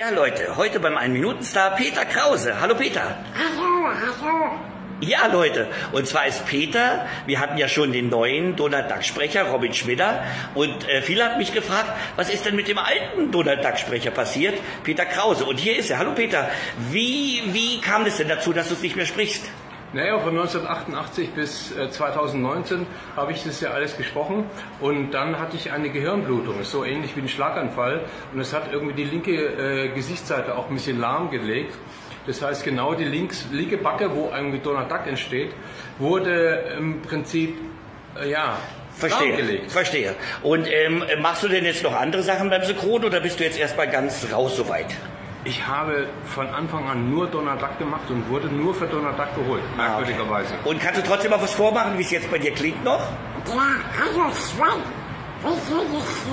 Ja, Leute, heute beim 1-Minuten-Star Peter Krause. Hallo, Peter. Hallo, hallo. Ja, Leute, und zwar ist Peter, wir hatten ja schon den neuen Donald Duck-Sprecher, Robin Schmidter, und äh, viele haben mich gefragt, was ist denn mit dem alten Donald Duck-Sprecher passiert, Peter Krause. Und hier ist er. Hallo, Peter. Wie, wie kam es denn dazu, dass du es nicht mehr sprichst? Naja, von 1988 bis 2019 äh, habe ich das ja alles gesprochen und dann hatte ich eine Gehirnblutung, so ähnlich wie ein Schlaganfall und es hat irgendwie die linke äh, Gesichtsseite auch ein bisschen lahmgelegt. Das heißt, genau die links, linke Backe, wo irgendwie Donald Duck entsteht, wurde im Prinzip, äh, ja, Verstehe, lahmgelegt. verstehe. Und ähm, machst du denn jetzt noch andere Sachen beim Synchron oder bist du jetzt erstmal ganz raus soweit? Ich habe von Anfang an nur Donald Duck gemacht und wurde nur für Donald Duck geholt, merkwürdigerweise. Und kannst du trotzdem mal was vormachen, wie es jetzt bei dir klingt noch? Ja,